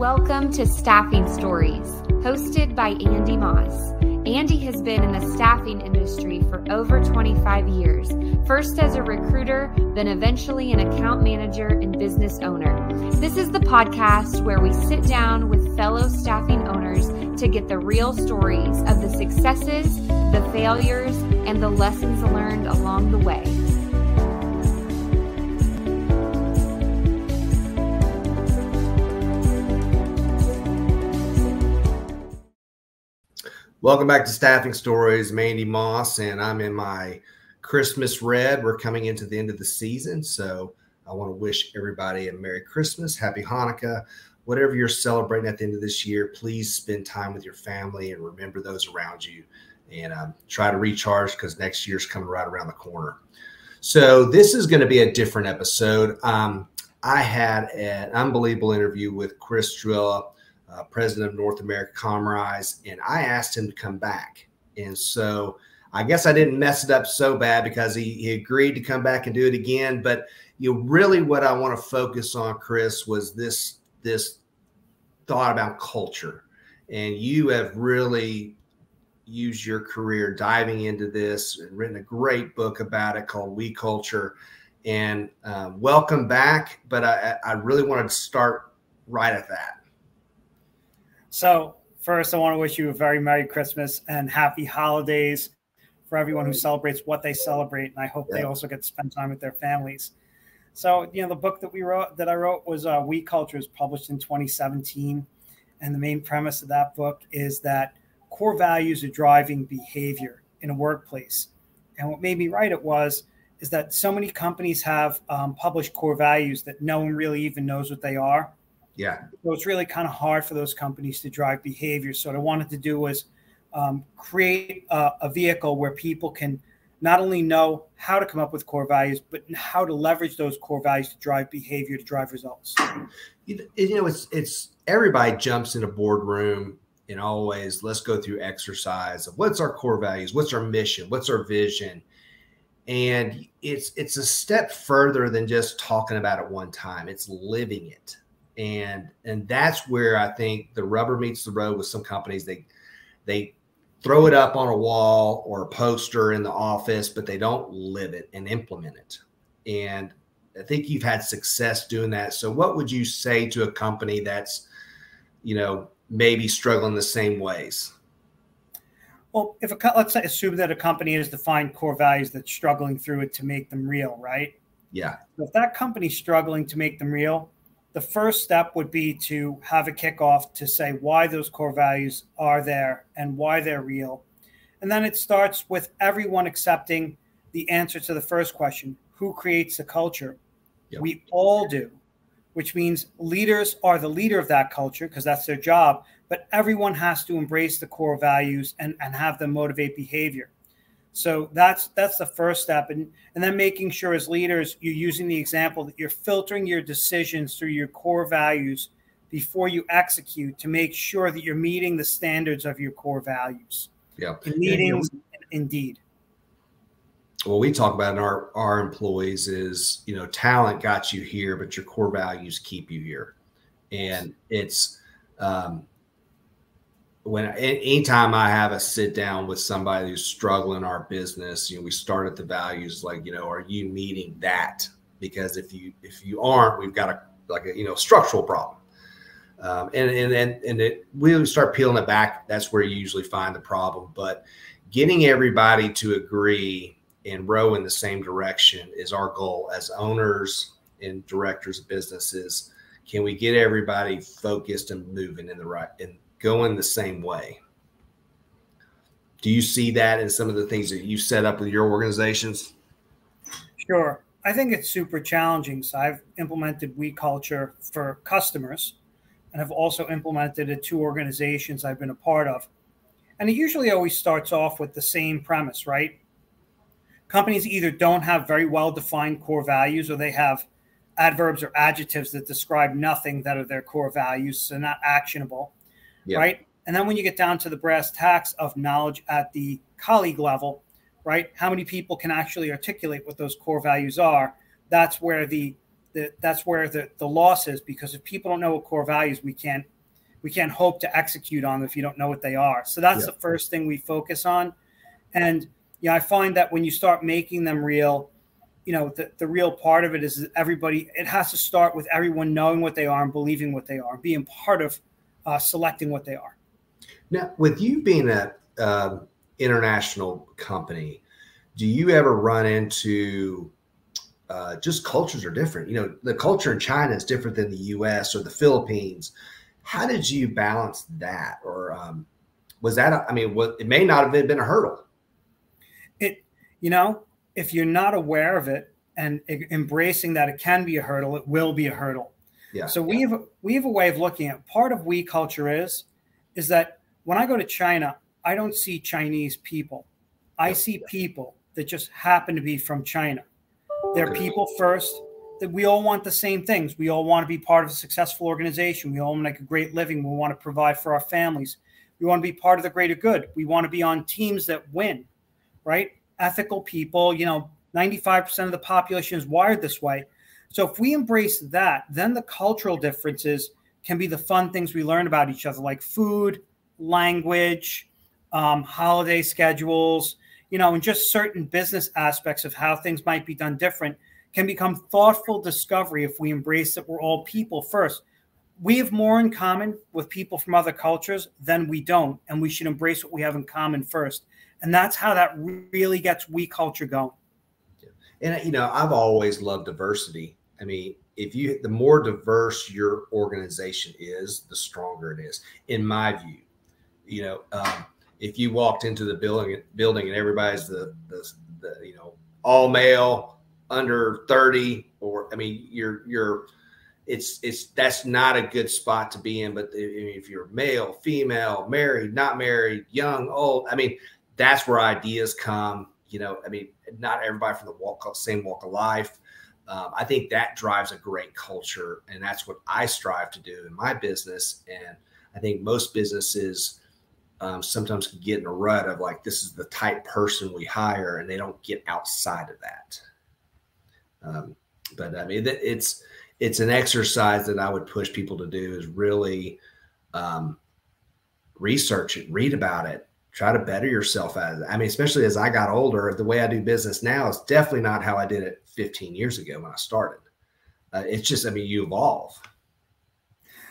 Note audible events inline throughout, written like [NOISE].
Welcome to Staffing Stories, hosted by Andy Moss. Andy has been in the staffing industry for over 25 years, first as a recruiter, then eventually an account manager and business owner. This is the podcast where we sit down with fellow staffing owners to get the real stories of the successes, the failures, and the lessons learned along the way. Welcome back to Staffing Stories. Mandy Moss, and I'm in my Christmas red. We're coming into the end of the season, so I want to wish everybody a Merry Christmas, Happy Hanukkah, whatever you're celebrating at the end of this year. Please spend time with your family and remember those around you, and um, try to recharge because next year's coming right around the corner. So this is going to be a different episode. Um, I had an unbelievable interview with Chris Ciulla uh, president of North America Comrise, and I asked him to come back. And so I guess I didn't mess it up so bad because he, he agreed to come back and do it again. But you know, really, what I want to focus on, Chris, was this this thought about culture, and you have really used your career diving into this and written a great book about it called We Culture. And uh, welcome back. But I, I really wanted to start right at that. So, first, I want to wish you a very Merry Christmas and Happy Holidays for everyone who celebrates what they celebrate. And I hope yeah. they also get to spend time with their families. So, you know, the book that we wrote, that I wrote, was uh, We Culture, is published in 2017. And the main premise of that book is that core values are driving behavior in a workplace. And what made me write it was, is that so many companies have um, published core values that no one really even knows what they are. Yeah. So it's really kind of hard for those companies to drive behavior. So what I wanted to do was um, create a, a, vehicle where people can not only know how to come up with core values, but how to leverage those core values to drive behavior, to drive results. You, you know, it's it's everybody jumps in a boardroom and always let's go through exercise of what's our core values, what's our mission, what's our vision, and it's it's a step further than just talking about it one time. It's living it and and that's where I think the rubber meets the road with some companies. They they throw it up on a wall or a poster in the office, but they don't live it and implement it. And I think you've had success doing that. So what would you say to a company that's, you know, maybe struggling the same ways? Well, if a let's say assume that a company has defined core values that's struggling through it to make them real, right? Yeah. So if that company's struggling to make them real, the first step would be to have a kickoff to say why those core values are there and why they're real. And then it starts with everyone accepting the answer to the first question who creates the culture? Yep. We all do, which means leaders are the leader of that culture because that's their job, but everyone has to embrace the core values and, and have them motivate behavior. So that's that's the first step, and and then making sure as leaders you're using the example that you're filtering your decisions through your core values before you execute to make sure that you're meeting the standards of your core values. Yeah, in meetings, indeed. What we talk about in our our employees is you know talent got you here, but your core values keep you here, and it's um, when anytime I have a sit down with somebody who's struggling in our business, you know, we start at the values like, you know, are you meeting that? Because if you if you aren't, we've got a like a you know structural problem. Um, and and and and it we start peeling it back. That's where you usually find the problem. But getting everybody to agree and row in the same direction is our goal as owners and directors of businesses. Can we get everybody focused and moving in the right and going the same way. Do you see that in some of the things that you set up with your organizations? Sure. I think it's super challenging. So I've implemented We Culture for customers and have also implemented it to organizations I've been a part of. And it usually always starts off with the same premise, right? Companies either don't have very well defined core values or they have adverbs or adjectives that describe nothing that are their core values, so not actionable yep. right? And then when you get down to the brass tacks of knowledge at the colleague level, right? How many people can actually articulate what those core values are? That's where the the, that's where the, the loss is because if people don't know what core values, we can't we can't hope to execute on them if you don't know what they are. So that's yeah. the first thing we focus on. And yeah, I find that when you start making them real, you know, the, the real part of it is everybody, it has to start with everyone knowing what they are and believing what they are, being part of uh, selecting what they are. Now, with you being a uh, international company, do you ever run into uh, just cultures are different. You know, the culture in China is different than the U.S. or the Philippines. How did you balance that, or um, was that? A, I mean, what, it may not have been a hurdle. It, you know, if you're not aware of it and embracing that it can be a hurdle, it will be a hurdle. Yeah. So we have we have a way of looking at part of we culture is is that when I go to China, I don't see Chinese people. I see people that just happen to be from China. They're people first. That we all want the same things. We all want to be part of a successful organization. We all want to make a great living. We want to provide for our families. We want to be part of the greater good. We want to be on teams that win, right? Ethical people. You know, 95% of the population is wired this way. So if we embrace that, then the cultural differences can be the fun things we learn about each other, like food, language, um, holiday schedules, you know, and just certain business aspects of how things might be done different can become thoughtful discovery if we embrace that we're all people first. We have more in common with people from other cultures than we don't, and we should embrace what we have in common first. And that's how that really gets we culture going. And you know, I've always loved diversity. I mean, if you the more diverse your organization is, the stronger it is, in my view. You know, um, if you walked into the building building and everybody's the, the, the you know all male under 30 or i mean you're you're it's it's that's not a good spot to be in but if you're male female married not married young old i mean that's where ideas come you know i mean not everybody from the walk same walk of life um, i think that drives a great culture and that's what i strive to do in my business and i think most businesses um, sometimes get in a rut of like this is the type person we hire, and they don't get outside of that. Um, but I mean, it's it's an exercise that I would push people to do is really um, research it, read about it, try to better yourself as I mean, especially as I got older, the way I do business now is definitely not how I did it 15 years ago when I started. Uh, it's just, I mean, you evolve.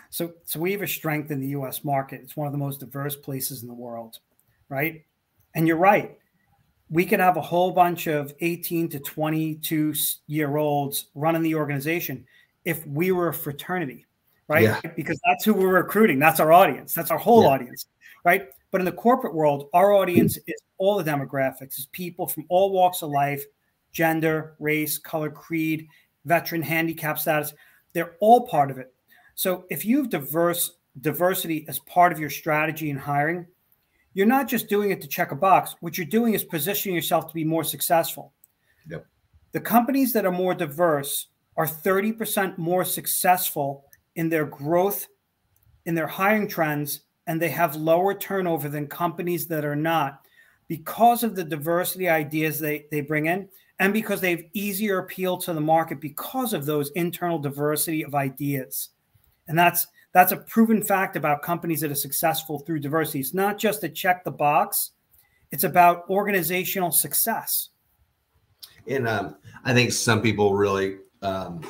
So, so we have a strength in the U.S. market. It's one of the most diverse places in the world, right? And you're right. We could have a whole bunch of 18 to 22 year olds running the organization if we were a fraternity, right? Yeah. Because that's who we're recruiting. That's our audience. That's our whole yeah. audience, right? But in the corporate world, our audience is all the demographics, is people from all walks of life, gender, race, color, creed, veteran, handicap status. They're all part of it. So if you have diverse diversity as part of your strategy in hiring, you're not just doing it to check a box. What you're doing is positioning yourself to be more successful. Yep. The companies that are more diverse are 30% more successful in their growth, in their hiring trends, and they have lower turnover than companies that are not because of the diversity ideas they, they bring in and because they have easier appeal to the market because of those internal diversity of ideas. And that's that's a proven fact about companies that are successful through diversity. It's not just to check the box; it's about organizational success. And um, I think some people really, um,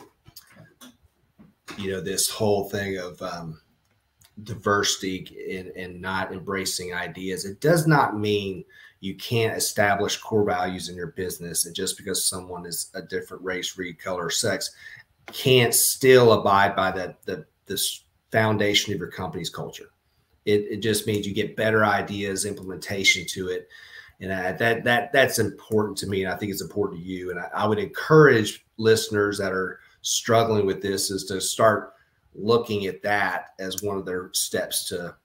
you know, this whole thing of um, diversity and, and not embracing ideas. It does not mean you can't establish core values in your business, and just because someone is a different race, read, color, sex, can't still abide by the the this foundation of your company's culture. It, it just means you get better ideas, implementation to it. And I, that that that's important to me, and I think it's important to you. And I, I would encourage listeners that are struggling with this is to start looking at that as one of their steps to,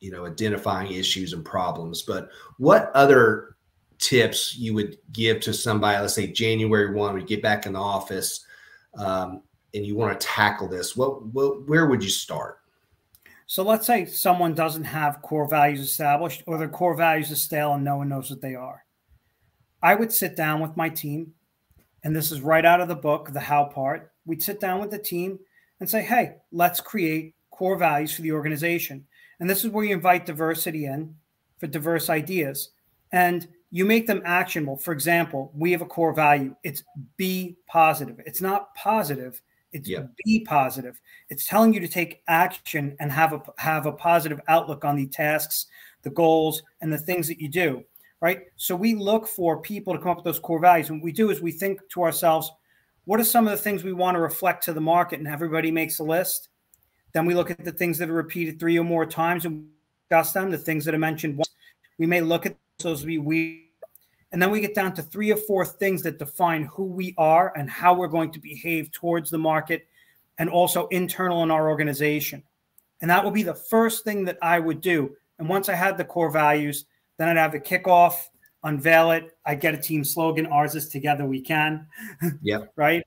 you know, identifying issues and problems. But what other tips you would give to somebody? Let's say January one, we get back in the office. Um, and you want to tackle this, what, what where would you start? So let's say someone doesn't have core values established or their core values are stale and no one knows what they are. I would sit down with my team, and this is right out of the book, The How Part. we'd sit down with the team and say, hey, let's create core values for the organization. And this is where you invite diversity in for diverse ideas. And you make them actionable. For example, we have a core value. It's be positive. It's not positive. It's yeah. be positive. It's telling you to take action and have a have a positive outlook on the tasks, the goals, and the things that you do. Right. So we look for people to come up with those core values. And what we do is we think to ourselves, what are some of the things we want to reflect to the market? And everybody makes a list. Then we look at the things that are repeated three or more times and discuss them. The things that are mentioned once. We may look at those be we and then we get down to three or four things that define who we are and how we're going to behave towards the market and also internal in our organization. And that would be the first thing that I would do. And once I had the core values, then I'd have a kickoff, unveil it. I'd get a team slogan. Ours is together we can. [LAUGHS] Yeah. right.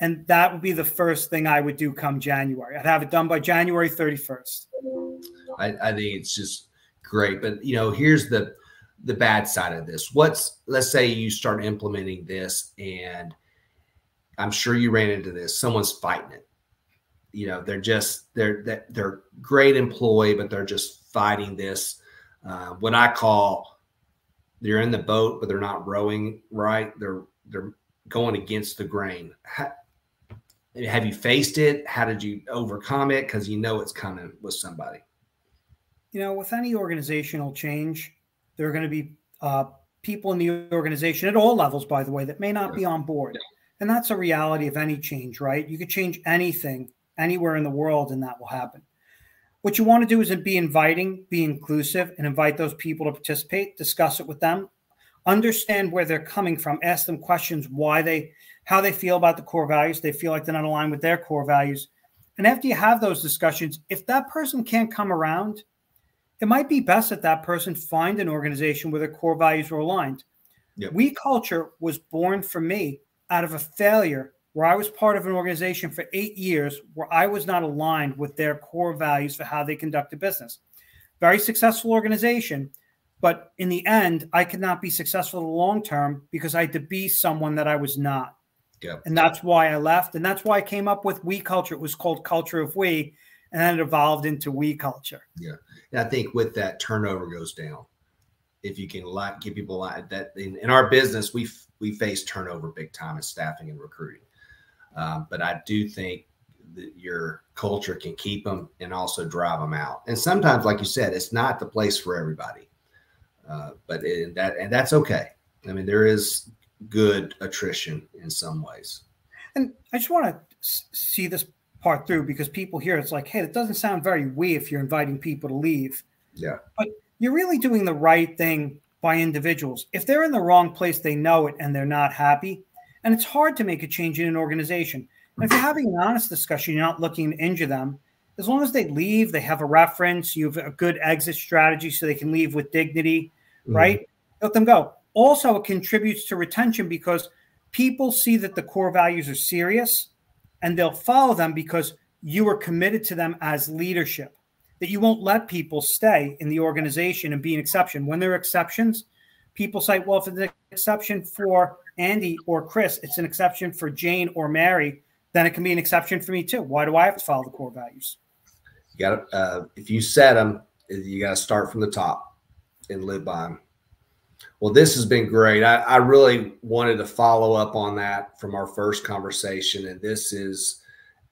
And that would be the first thing I would do come January. I'd have it done by January 31st. I, I think it's just great. But, you know, here's the, the bad side of this. What's let's say you start implementing this and I'm sure you ran into this. Someone's fighting it. You know, they're just they're they're great employee, but they're just fighting this. Uh, what I call they're in the boat, but they're not rowing right. They're they're going against the grain. How, have you faced it? How did you overcome it? Because you know it's coming with somebody. You know, with any organizational change, there are going to be uh, people in the organization at all levels, by the way, that may not be on board. And that's a reality of any change, right? You could change anything anywhere in the world and that will happen. What you want to do is be inviting, be inclusive, and invite those people to participate, discuss it with them, understand where they're coming from, ask them questions, why they, how they feel about the core values. They feel like they're not aligned with their core values. And after you have those discussions, if that person can't come around, it might be best that that person find an organization where their core values are aligned. Yep. We culture was born for me out of a failure where I was part of an organization for eight years where I was not aligned with their core values for how they conduct a business. Very successful organization, but in the end, I could not be successful in the long term because I had to be someone that I was not. Yep. And that's why I left. And that's why I came up with We Culture. It was called Culture of We and then it evolved into we culture. Yeah, and I think with that turnover goes down. If you can like give people like that in, in our business, we we face turnover big time in staffing and recruiting. Um, but I do think that your culture can keep them and also drive them out. And sometimes, like you said, it's not the place for everybody. Uh, but it, that and that's okay. I mean, there is good attrition in some ways. And I just want to see this part through because people hear it's like, hey, it doesn't sound very we if you're inviting people to leave. Yeah. But you're really doing the right thing by individuals. If they're in the wrong place, they know it and they're not happy. And it's hard to make a change in an organization. And if you're having an honest discussion, you're not looking to injure them. As long as they leave, they have a reference, you have a good exit strategy so they can leave with dignity, mm-hmm. right? Let them go. Also, it contributes to retention because people see that the core values are serious and they'll follow them because you are committed to them as leadership. That you won't let people stay in the organization and be an exception. When there are exceptions, people say, well, if it's an exception for Andy or Chris, it's an exception for Jane or Mary, then it can be an exception for me too. Why do I have to follow the core values? You got to, uh, if you set them, you got to start from the top and live by them. Well, this has been great. I, I, really wanted to follow up on that from our first conversation. And this is,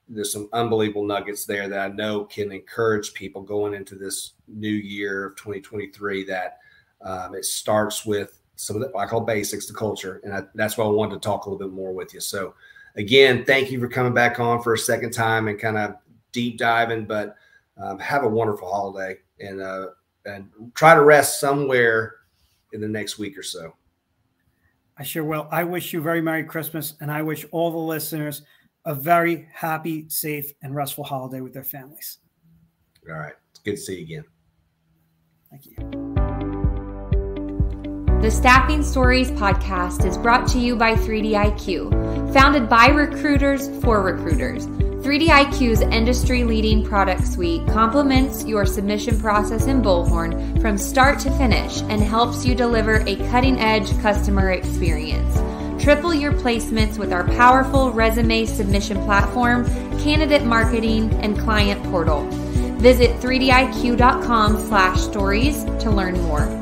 there's some unbelievable nuggets there that I know can encourage people going into this new year of 2023 that um, it starts with some of the, I call basics, the culture. And I, that's why I wanted to talk a little bit more with you. So, again, thank you for coming back on for a second time and kind of deep diving, but um, have a wonderful holiday and, uh, and try to rest somewhere in the next week or so. I sure will. I wish you very Merry Christmas, and I wish all the listeners a very happy, safe, and restful holiday with their families. All right. It's good to see you again. Thank you. The Staffing Stories podcast is brought to you by 3DIQ, founded by recruiters for recruiters. 3DIQ's industry leading product suite complements your submission process in Bullhorn from start to finish and helps you deliver a cutting edge customer experience. Triple your placements with our powerful resume submission platform, candidate marketing, and client portal. Visit 3diq.com slash stories to learn more.